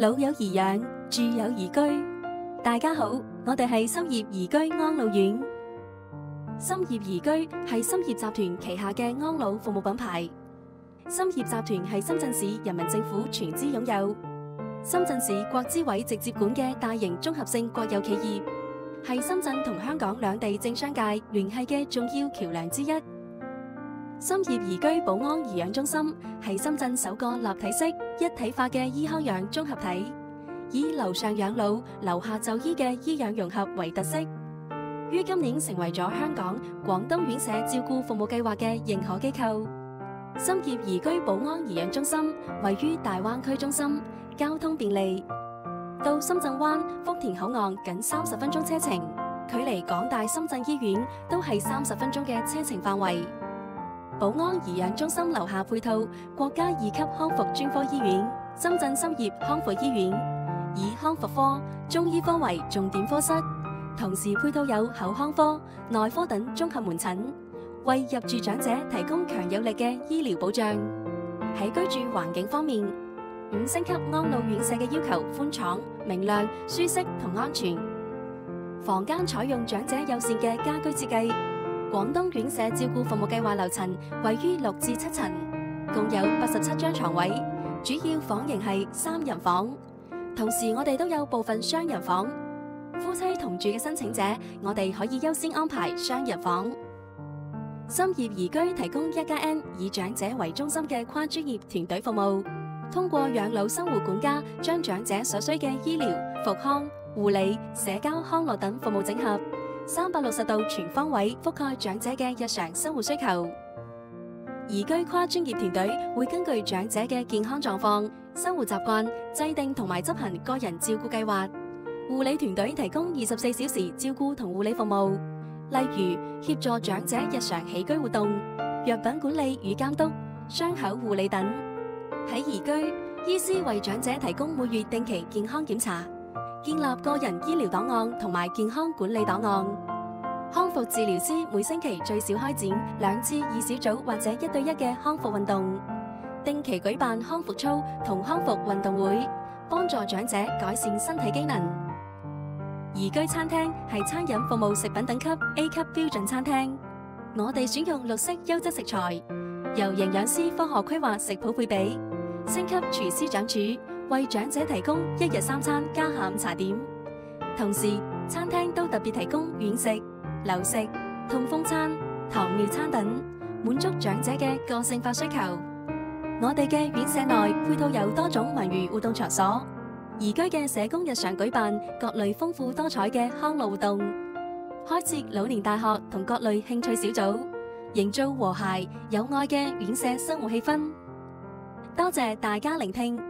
老有宜养，住有宜居。大家好，我哋系深业宜居安老院。深业宜居系深业集团旗下嘅安老服务品牌。深业集团系深圳市人民政府全资拥有、深圳市国资委直接管嘅大型综合性国有企业，系深圳同香港两地政商界联系嘅重要桥梁之一。深业宜居保安颐养中心系深圳首个立体式一体化嘅医康养综合体，以楼上养老、楼下就医嘅医养融合为特色。于今年成为咗香港广东院舍照顾服务计划嘅认可机构。深业宜居保安颐养中心位于大湾区中心，交通便利，到深圳湾福田口岸仅三十分钟车程，距离港大深圳医院都系三十分钟嘅车程范围。宝安颐养中心楼下配套国家二级康复专科医院——深圳深业康复医院，以康复科、中医科为重点科室，同时配套有口腔科、内科等综合门诊，为入住长者提供强有力嘅医疗保障。喺居住环境方面，五星级安老院舍嘅要求宽敞、明亮、舒适同安全，房间采用长者友善嘅家居设计。广东院舍照顾服务计划楼层位于六至七层，共有八十七张床位，主要房型系三人房，同时我哋都有部分双人房。夫妻同住嘅申请者，我哋可以优先安排双人房。深业宜居提供一加 N 以长者为中心嘅跨专业团队服务，通过养老生活管家，将长者所需嘅医疗、复康、护理、社交、康乐等服务整合。三百六十度全方位覆盖长者嘅日常生活需求。宜居跨专业团队会根据长者嘅健康状况、生活习惯，制定同埋执行个人照顾计划。护理团队提供二十四小时照顾同护理服务，例如协助长者日常起居活动、药品管理与监督、伤口护理等。喺宜居，医师为长者提供每月定期健康检查。建立个人医疗档案同埋健康管理档案。康复治疗师每星期最少开展两次二小组或者一对一嘅康复运动，定期举办康复操同康复运动会，帮助长者改善身体机能。宜居餐厅系餐饮服务食品等级 A 级标准餐厅，我哋选用绿色优质食材，由营养师科学规划食谱配比，升级厨师掌厨。为长者提供一日三餐加下午茶点，同时餐厅都特别提供软食、流食、痛风餐、糖尿餐等，满足长者嘅个性化需求。我哋嘅院舍内配套有多种文娱活动场所，宜居嘅社工日常举办各类丰富多彩嘅康乐活动，开设老年大学同各类兴趣小组，营造和谐有爱嘅院舍生活气氛。多谢大家聆听。